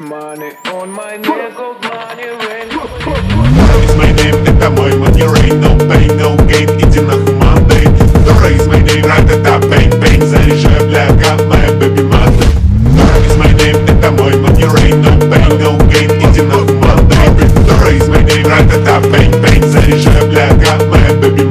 Money on my niggas, oh, money rain. It's my name, это мой money rain. No pain, no gain, иди на Monday. To raise my name, right, это pain, pain. Заряжаю бляха, моя baby mother. It's my name, это мой money rain. No pain, no gain, иди на Monday. To raise my name, right, это pain, pain. Заряжаю бляха, моя baby mother.